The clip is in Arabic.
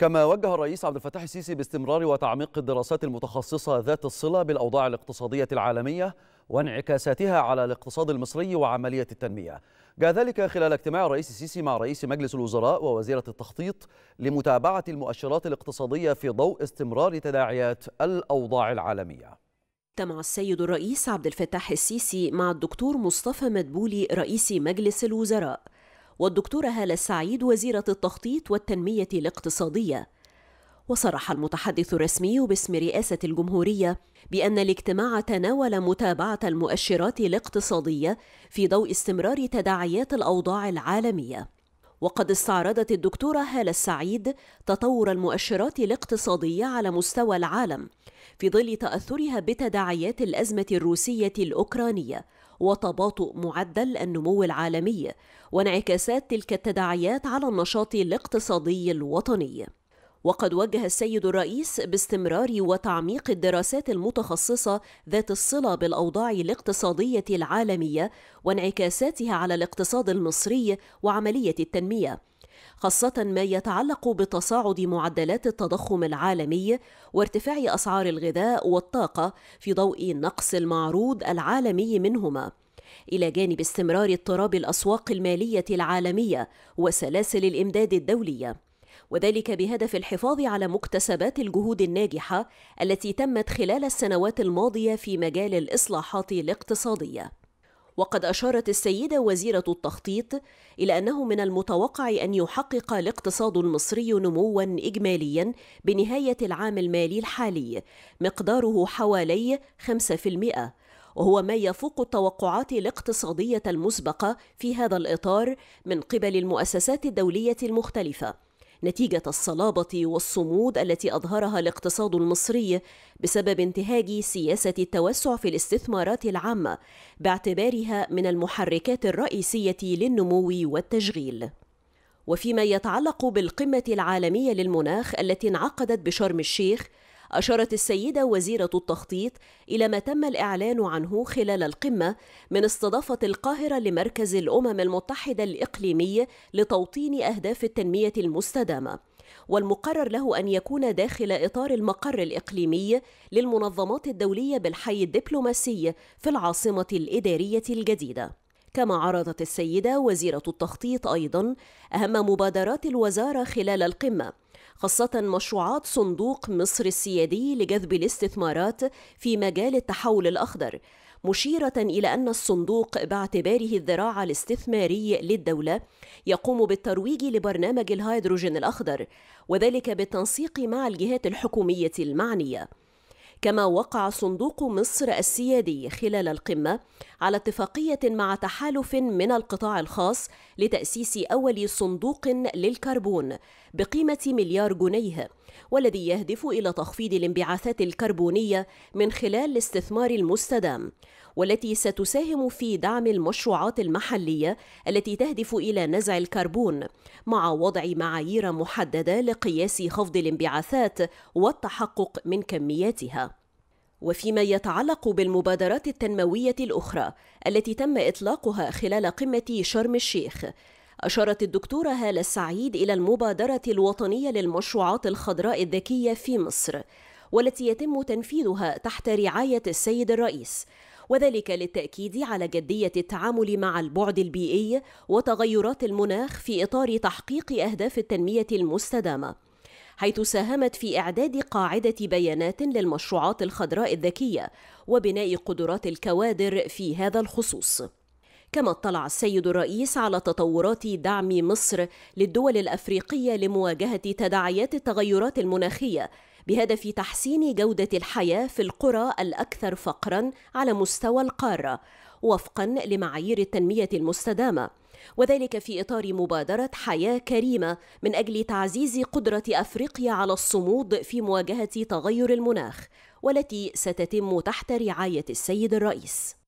كما وجه الرئيس عبد الفتاح السيسي باستمرار وتعميق الدراسات المتخصصة ذات الصلة بالأوضاع الاقتصادية العالمية وانعكاساتها على الاقتصاد المصري وعملية التنمية. جاء ذلك خلال اجتماع الرئيس السيسي مع رئيس مجلس الوزراء ووزيرة التخطيط لمتابعة المؤشرات الاقتصادية في ضوء استمرار تداعيات الأوضاع العالمية. اجتمع السيد الرئيس عبد الفتاح السيسي مع الدكتور مصطفى مدبولي رئيس مجلس الوزراء. والدكتورة هالة السعيد وزيرة التخطيط والتنمية الاقتصادية. وصرح المتحدث الرسمي باسم رئاسة الجمهورية بأن الاجتماع تناول متابعة المؤشرات الاقتصادية في ضوء استمرار تداعيات الأوضاع العالمية. وقد استعرضت الدكتورة هالة السعيد تطور المؤشرات الاقتصادية على مستوى العالم في ظل تأثرها بتداعيات الأزمة الروسية الأوكرانية وتباطؤ معدل النمو العالمي وانعكاسات تلك التداعيات على النشاط الاقتصادي الوطني. وقد وجه السيد الرئيس باستمرار وتعميق الدراسات المتخصصة ذات الصلة بالأوضاع الاقتصادية العالمية وانعكاساتها على الاقتصاد المصري وعملية التنمية خاصة ما يتعلق بتصاعد معدلات التضخم العالمي وارتفاع أسعار الغذاء والطاقة في ضوء نقص المعروض العالمي منهما. إلى جانب استمرار اضطراب الأسواق المالية العالمية وسلاسل الإمداد الدولية. وذلك بهدف الحفاظ على مكتسبات الجهود الناجحة التي تمت خلال السنوات الماضية في مجال الإصلاحات الاقتصادية. وقد أشارت السيدة وزيرة التخطيط إلى أنه من المتوقع أن يحقق الاقتصاد المصري نموا إجماليا بنهاية العام المالي الحالي مقداره حوالي 5% وهو ما يفوق التوقعات الاقتصادية المسبقة في هذا الإطار من قبل المؤسسات الدولية المختلفة. نتيجة الصلابة والصمود التي أظهرها الاقتصاد المصري بسبب انتهاج سياسة التوسع في الاستثمارات العامة باعتبارها من المحركات الرئيسية للنمو والتشغيل. وفيما يتعلق بالقمة العالمية للمناخ التي انعقدت بشرم الشيخ أشارت السيدة وزيرة التخطيط إلى ما تم الإعلان عنه خلال القمة من استضافة القاهرة لمركز الأمم المتحدة الإقليمي لتوطين أهداف التنمية المستدامة والمقرر له أن يكون داخل إطار المقر الإقليمي للمنظمات الدولية بالحي الدبلوماسي في العاصمة الإدارية الجديدة. كما عرضت السيدة وزيرة التخطيط أيضا أهم مبادرات الوزارة خلال القمة خاصة مشروعات صندوق مصر السيادي لجذب الاستثمارات في مجال التحول الأخضر مشيرة إلى أن الصندوق باعتباره الذراع الاستثماري للدولة يقوم بالترويج لبرنامج الهيدروجين الأخضر وذلك بالتنسيق مع الجهات الحكومية المعنية. كما وقع صندوق مصر السيادي خلال القمة على اتفاقية مع تحالف من القطاع الخاص لتأسيس أول صندوق للكربون بقيمة مليار جنيه والذي يهدف إلى تخفيض الانبعاثات الكربونية من خلال الاستثمار المستدام والتي ستساهم في دعم المشروعات المحلية التي تهدف إلى نزع الكربون مع وضع معايير محددة لقياس خفض الانبعاثات والتحقق من كمياتها. وفيما يتعلق بالمبادرات التنموية الأخرى التي تم إطلاقها خلال قمة شرم الشيخ. أشارت الدكتورة هالة السعيد إلى المبادرة الوطنية للمشروعات الخضراء الذكية في مصر والتي يتم تنفيذها تحت رعاية السيد الرئيس. وذلك للتأكيد على جدية التعامل مع البعد البيئي وتغيرات المناخ في إطار تحقيق أهداف التنمية المستدامة. حيث ساهمت في إعداد قاعدة بيانات للمشروعات الخضراء الذكية وبناء قدرات الكوادر في هذا الخصوص. كما اطلع السيد الرئيس على تطورات دعم مصر للدول الأفريقية لمواجهة تداعيات التغيرات المناخية بهدف تحسين جودة الحياة في القرى الأكثر فقرا على مستوى القارة. وفقا لمعايير التنمية المستدامة وذلك في إطار مبادرة حياة كريمة من أجل تعزيز قدرة أفريقيا على الصمود في مواجهة تغير المناخ والتي ستتم تحت رعاية السيد الرئيس.